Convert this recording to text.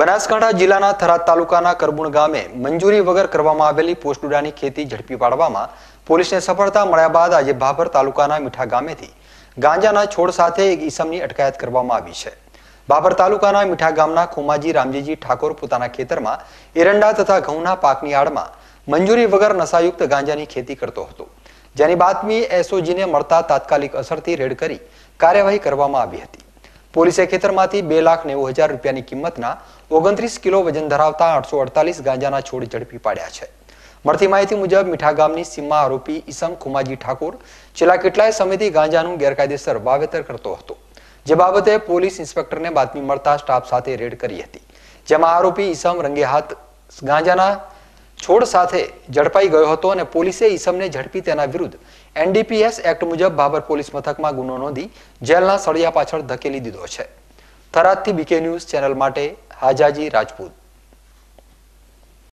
બનાસકાંઠા જિલ્લાના થરાદ તાલુકાના કરબુણ ગામે મંજૂરી વગર કરવામાં આવેલી પોસ્ટુડાની ખેતી ઝડપી પાડવામાં પોલીસને સફળતા મળ્યા બાદ આજે ભાભર તાલુકાના મીઠા ગામેથી ગાંજાના છોડ સાથે એક ઈસમની અટકાયત કરવામાં આવી છે. ભાભર તાલુકાના મીઠા ગામના ખુમાજી રામજીજી ઠાકોર પોતાના ખેતરમાં એરંડા તથા ઘઉંના પાકની આડમાં મંજૂરી વગર નશાયુક્ત ગાંજાની ખેતી કરતો હતો. જેની બાતમી એસઓજીને મળતા તાત્કાલિક અસરથી રેડ કરી કાર્યવાહી કરવામાં આવી હતી. પોલીસે ખેતરમાંથી બે લાખ નેવું હજાર રૂપિયાની કિંમતના ઓગણત્રીસ કિલો વજન ધરાવતા આઠસો અડતાલીસ ગાંજાના છોડ ઝડપી પાડ્યા છે. મળતી માહિતી મુજબ મીઠા ગામની સીમમાં આરોપી ઈસમ ખુમાજી ઠાકોર છેલ્લા કેટલાય સમયથી ગાંજાનું ગેરકાયદેસર વાવેતર કરતો હતો. જે બાબતે પોલીસ ઇન્સ્પેક્ટરને બાતમી મળતા સ્ટાફ સાથે રેડ કરી હતી. જેમાં આરોપી ઈસમ રંગે હાથ ગાંજાના છોડ સાથે ઝડપાઈ ગયો હતો અને પોલીસે ઈસમને ઝડપી તેના વિરુદ્ધ એનડીપીએસ એક્ટ મુજબ બાબર પોલીસ મથકમાં ગુનો નોંધી જેલના સળિયા પાછળ ધકેલી દીધો છે. થરાદથી બીકે ન્યૂઝ ચેનલ માટે હાજાજી રાજપૂત.